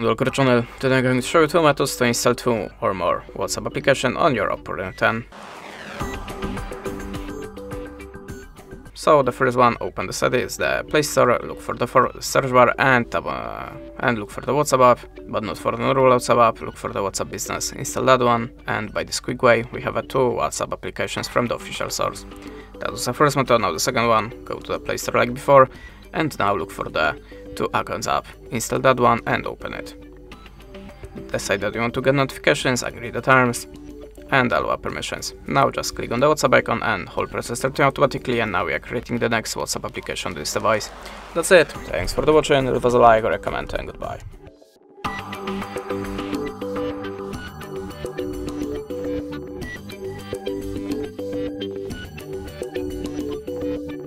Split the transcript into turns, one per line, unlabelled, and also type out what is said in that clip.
Today I'm going to show you two methods to install two or more WhatsApp application on your Oppo 10. So the first one, open the settings, the Play Store, look for the for search bar and tab, uh, and look for the WhatsApp app, but not for the normal WhatsApp app, look for the WhatsApp Business, install that one, and by this quick way we have uh, two WhatsApp applications from the official source. That was the first method, now the second one, go to the Play Store like before, and now look for the two accounts app. Install that one and open it. Decide that you want to get notifications, agree the terms, and allow permissions. Now just click on the WhatsApp icon and hold press start automatically and now we are creating the next WhatsApp application on this device. That's it. Thanks for the watching, leave us a like or a comment and goodbye.